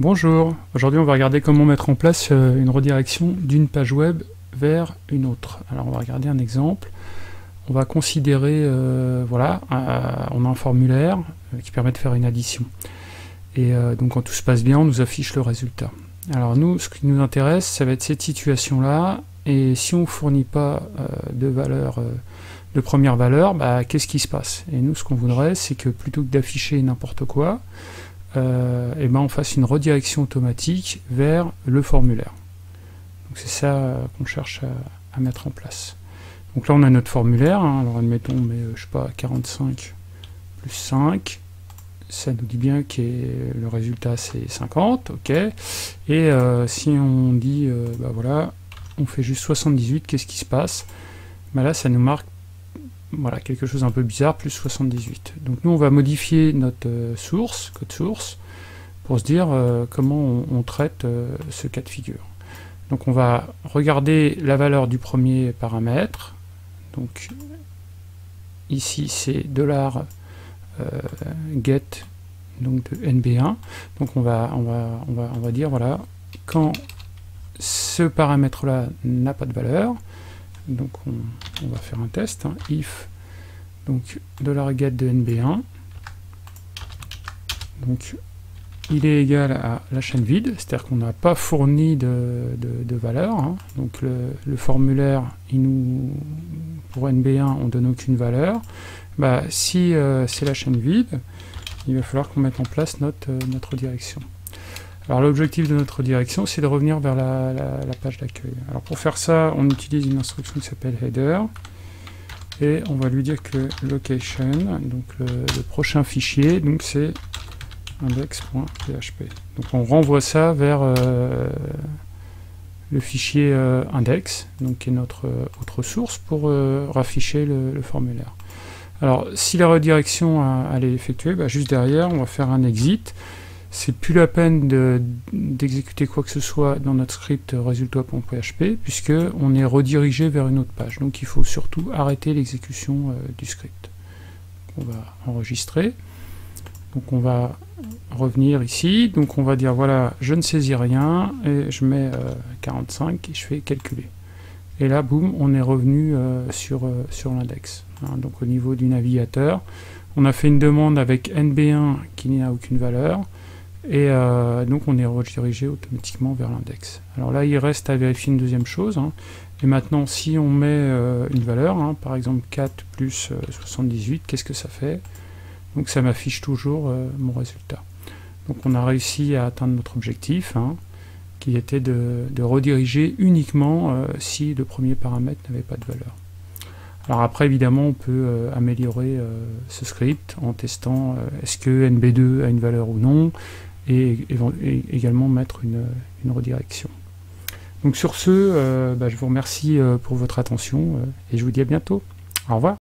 Bonjour, aujourd'hui on va regarder comment mettre en place euh, une redirection d'une page web vers une autre. Alors on va regarder un exemple. On va considérer, euh, voilà, on a un formulaire euh, qui permet de faire une addition. Et donc quand tout se passe bien, on nous affiche le résultat. Alors nous, ce qui nous intéresse, ça va être cette situation-là. Et si on ne fournit pas de valeur, de première valeur, bah, qu'est-ce qui se passe? Et nous, ce qu'on voudrait, c'est que plutôt que d'afficher n'importe quoi, euh, et ben on fasse une redirection automatique vers le formulaire. Donc c'est ça euh, qu'on cherche à, mettre en place. Donc là on a notre formulaire, hein. alors admettons mais euh, je sais pas 45 plus 5, ça nous dit bien que le résultat c'est 50, ok. Et si on dit bah voilà, on fait juste 78, qu'est-ce qui se passe? Bah Là ça nous marque voilà, quelque chose un peu bizarre, plus 78. Donc nous, on va modifier notre euh, source, code source, pour se dire euh, comment on, traite euh, ce cas de figure. Donc on va regarder la valeur du premier paramètre. Donc ici, c'est $get donc de NB1. Donc on va, on va, on va, on va dire, voilà, quand ce paramètre-là n'a pas de valeur, donc on, va faire un test, hein. if donc $get de nb1, donc il est égal à la chaîne vide, c'est-à-dire qu'on n'a pas fourni de, valeur, hein. donc le, formulaire, il nous, pour nb1, on donne aucune valeur, bah, si euh, c'est la chaîne vide, il va falloir qu'on mette en place notre, euh, notre direction. Alors l'objectif de notre direction, c'est de revenir vers la, page d'accueil. Alors pour faire ça, on utilise une instruction qui s'appelle header, et on va lui dire que location, donc le, prochain fichier, donc c'est index.php. Donc on renvoie ça vers euh, le fichier euh, index, donc qui est notre euh, autre source pour rafficher le, formulaire. Alors si la redirection elle est effectuée, bah, juste derrière, on va faire un exit c'est plus la peine d'exécuter quoi que ce soit dans notre script résultat.php puisque on est redirigé vers une autre page. Donc il faut surtout arrêter l'exécution euh, du script. On va enregistrer. Donc on va revenir ici. Donc on va dire voilà, je ne saisis rien et je mets 45 euh, et je fais calculer. Et là, boum, on est revenu euh, sur, sur l'index. Hein. donc au niveau du navigateur, on a fait une demande avec NB1 qui n'a aucune valeur. Et euh, donc on est redirigé automatiquement vers l'index. Alors là, il reste à vérifier une deuxième chose. Hein. Et maintenant, si on met euh, une valeur, hein, par exemple 4 plus 78, euh, qu'est-ce que ça fait? Donc ça m'affiche toujours mon résultat. Donc on a réussi à atteindre notre objectif, hein, qui était de, de rediriger uniquement si le premier paramètre n'avait pas de valeur. Alors après, évidemment, on peut améliorer ce script en testant est-ce que NB2 a une valeur ou non, et, également mettre une, redirection. Donc sur ce, euh, bah, je vous remercie euh, pour votre attention euh, et je vous dis à bientôt. Au revoir.